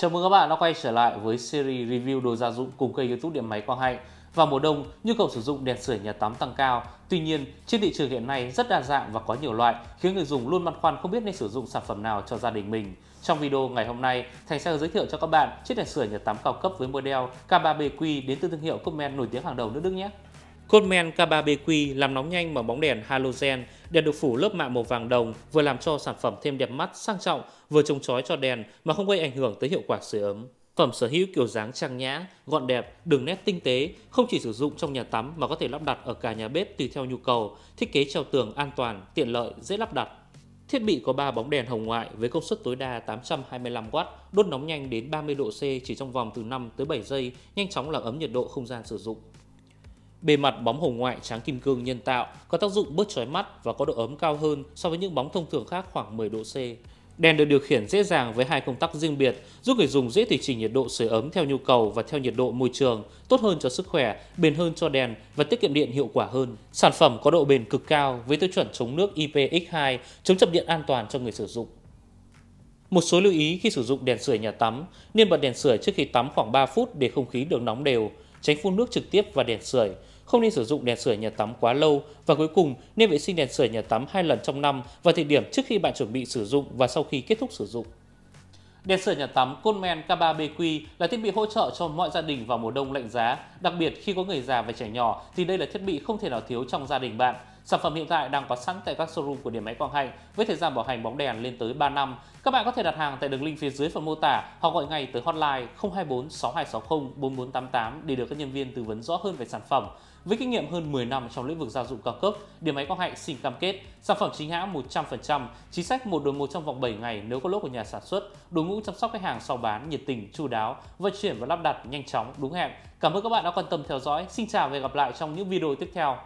Chào mừng các bạn đã quay trở lại với series review đồ gia dụng cùng kênh youtube Điện Máy Quang Hạnh. Vào mùa đông, nhu cầu sử dụng đèn sưởi nhà tắm tăng cao. Tuy nhiên, trên thị trường hiện nay rất đa dạng và có nhiều loại, khiến người dùng luôn băn khoăn không biết nên sử dụng sản phẩm nào cho gia đình mình. Trong video ngày hôm nay, Thành sẽ giới thiệu cho các bạn chiếc đèn sưởi nhà tắm cao cấp với model K3BQ đến từ thương hiệu Coleman nổi tiếng hàng đầu nước Đức nhé. Coleman K3BQ làm nóng nhanh bằng bóng đèn halogen, đèn được phủ lớp mạ màu vàng đồng, vừa làm cho sản phẩm thêm đẹp mắt, sang trọng, vừa chống chói cho đèn mà không gây ảnh hưởng tới hiệu quả sưởi ấm. Phẩm sở hữu kiểu dáng trang nhã, gọn đẹp, đường nét tinh tế, không chỉ sử dụng trong nhà tắm mà có thể lắp đặt ở cả nhà bếp tùy theo nhu cầu, thiết kế treo tường an toàn, tiện lợi, dễ lắp đặt. Thiết bị có 3 bóng đèn hồng ngoại với công suất tối đa 825W, đốt nóng nhanh đến 30 độ C chỉ trong vòng từ 5 tới 7 giây, nhanh chóng làm ấm nhiệt độ không gian sử dụng. Bề mặt bóng hồng ngoại trắng kim cương nhân tạo có tác dụng bớt chói mắt và có độ ấm cao hơn so với những bóng thông thường khác khoảng 10 độ C. Đèn được điều khiển dễ dàng với hai công tắc riêng biệt, giúp người dùng dễ tùy chỉnh nhiệt độ sưởi ấm theo nhu cầu và theo nhiệt độ môi trường, tốt hơn cho sức khỏe, bền hơn cho đèn và tiết kiệm điện hiệu quả hơn. Sản phẩm có độ bền cực cao với tiêu chuẩn chống nước IPX2, chống chập điện an toàn cho người sử dụng. Một số lưu ý khi sử dụng đèn sưởi nhà tắm, nên bật đèn sưởi trước khi tắm khoảng 3 phút để không khí được nóng đều, tránh phun nước trực tiếp và đèn sưởi, không nên sử dụng đèn sưởi nhà tắm quá lâu và cuối cùng nên vệ sinh đèn sưởi nhà tắm hai lần trong năm vào thời điểm trước khi bạn chuẩn bị sử dụng và sau khi kết thúc sử dụng. Đèn sưởi nhà tắm Coleman K3BQ là thiết bị hỗ trợ cho mọi gia đình vào mùa đông lạnh giá. Đặc biệt khi có người già và trẻ nhỏ thì đây là thiết bị không thể nào thiếu trong gia đình bạn. Sản phẩm hiện tại đang có sẵn tại các showroom của Điện máy Quang Hạnh với thời gian bảo hành bóng đèn lên tới 3 năm. Các bạn có thể đặt hàng tại đường link phía dưới phần mô tả hoặc gọi ngay tới hotline 024 6260 4488 để được các nhân viên tư vấn rõ hơn về sản phẩm. Với kinh nghiệm hơn 10 năm trong lĩnh vực gia dụng cao cấp, Điện máy Quang Hạnh xin cam kết sản phẩm chính hãng 100%, chính sách một đổi một trong vòng 7 ngày nếu có lỗi của nhà sản xuất, đội ngũ chăm sóc khách hàng sau bán nhiệt tình, chu đáo, vận chuyển và lắp đặt nhanh chóng, đúng hẹn. Cảm ơn các bạn đã quan tâm theo dõi. Xin chào và hẹn gặp lại trong những video tiếp theo.